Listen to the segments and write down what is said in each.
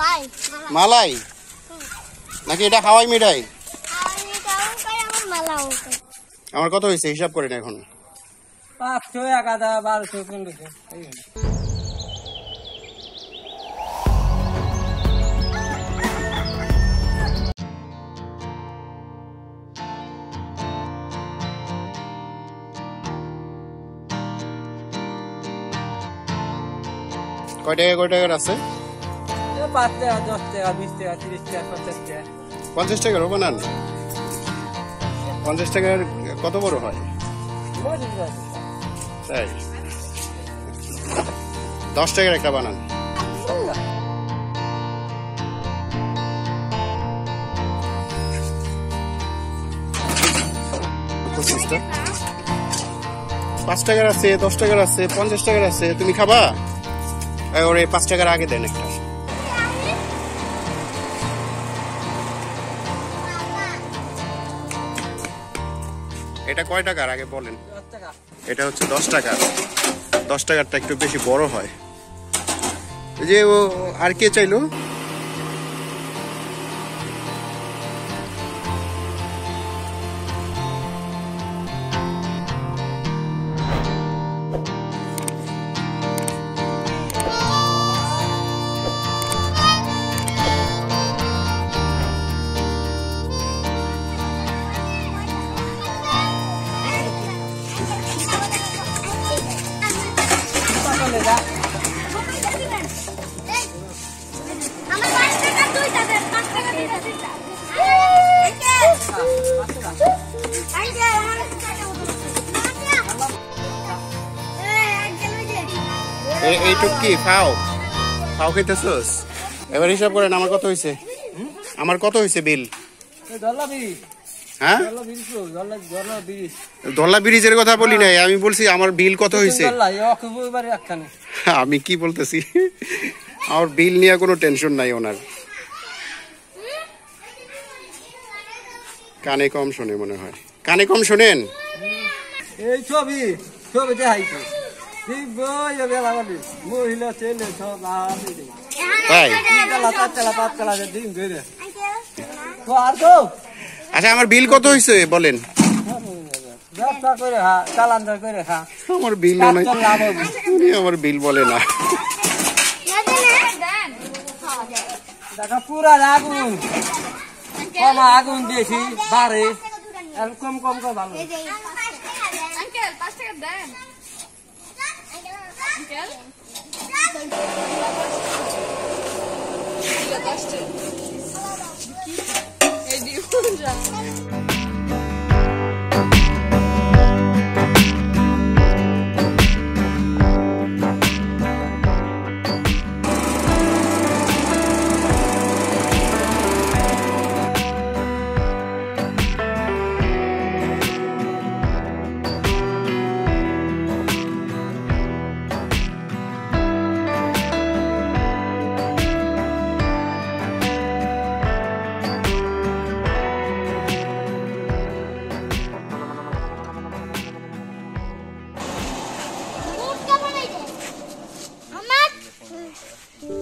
লাই মালাই? নাকি এটা হাওয়াই মিঠাই? আমার কত হয়েছে? হিসাব করেন এখন। পাঁচশো এক হাজার বারোশো পনেরোশো কয় টাকা কয় টাকার আছে? পাঁচ টাকা দশ টাকা বিশ টাকা তিরিশ টাকা পঞ্চাশ টাকা পঞ্চাশ বানান পঞ্চাশ টাকার কত বড় হয়? তাই দশ টাকার একটা বানান। পাঁচ টাকার আছে দশ টাকার আছে পঞ্চাশ টাকার আছে তুমি খাবা? ওরে পাঁচ টাকার আগে দেন একটা। এটা কয় টাকার? আগে বলেন। এটা হচ্ছে দশ টাকার। দশ টাকারটা একটু বেশি বড় হয়। যে ও আর কে চাইলো? এইটুক কি? ফাও। ফাও খেতেছস? এবার হিসাব করেন আমার কত হয়েছে আমার কত হয়েছে বিল। হ্যাঁ? ধরলা ব্রিজের কথা বলি নাই আমি বলছি আমার বিল কত হয়েছে আমি কি বলতেছি? আমার বিল নিয়ে কোনো টেনশন নাই ওনার। কানে কম শোনে মনে হয়। কানে কম শোনেন? এই ছবি ছবি দেখাইছে। মহিলা ছেলে সব তাই? দিন ধরে। তো আর তো? আচ্ছা আমার বিল কত হয়েছে বলেন? আমার বিল নাই উনি আমার বিল বলে না। পুরা আগুন। কম আগুন বাড়ে। আর কম কম করে ভালো। দিন যা আমার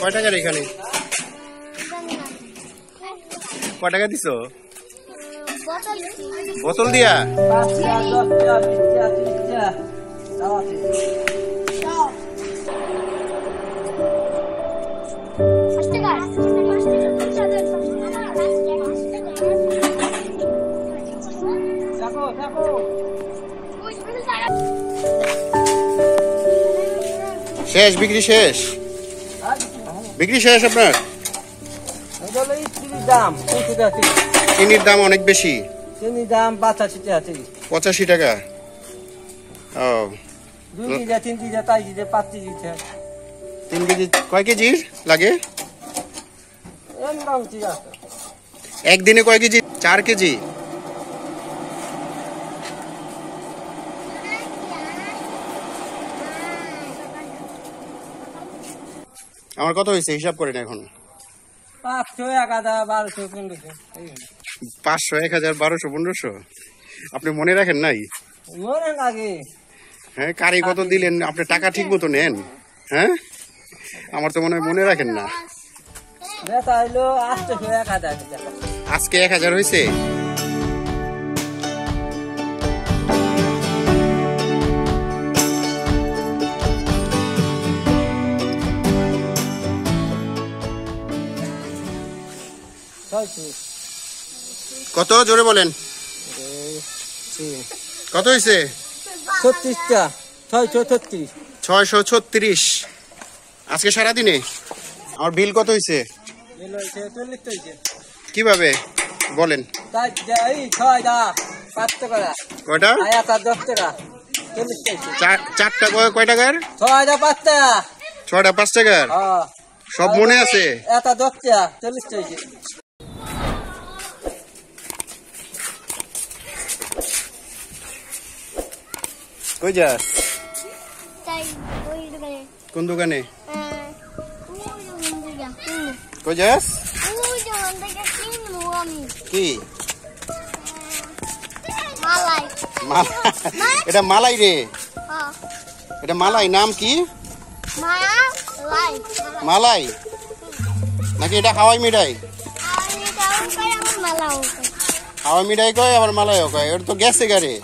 কয় টাকার কয় টাকা দিছো? বোতল দিয়া? শেষ বিক্রি শেষ? বিক্রি শেষ আপনার? দাম চিনির দাম অনেক বেশি। চিনির দাম পঁচাশি টাকা। পঁচাশি টাকা ও। তিন কেজি চার কেজি পাঁচ কেজি তিন কেজি কয় কেজির লাগে একদিনে কয় কেজি? চার কেজি। আমার কত হয়েছে? হিসাব করেন এখন। পাঁচশো এক হাজার বারোশো পনেরোশো পাঁচশো এক হাজার বারোশো পনেরোশো? আপনি মনে রাখেন নাই? মনে লাগে। হ্যাঁ কারি কত দিলেন? আপনি টাকা ঠিক মতো নেন। হ্যাঁ? আমার তো মনে হয় মনে রাখেন না। আজকে এক হাজার হয়েছে? কত? জোরে বলেন। কত হয়েছে ছত্রিশটা। ছয়শো ছত্রিশ। ছয়শো ছত্রিশ। আজকে সারাদিনে? আমার বিল কত হয়েছে কীভাবে? বলেন। কয়টা? চারটা কয়- টাকার? ছয় দা পাঁচ টাকা ছয়টা পাঁচ টাকার? হ্যাঁ। সব মনে আছে? এটা দশ টাকা চল্লিশ হয়েছে কই যাস? কোন দোকানে? কই যাস? কি? এটা মালাই রে। হ্যাঁ। এটা মালাই নাম কি? মালাই। নাকি এটা হাওয়াই মিঠাই? হাওয়াই মিঠাই কয় আবার মালাইও কয়? ওটা তো গেছে গাড়ি।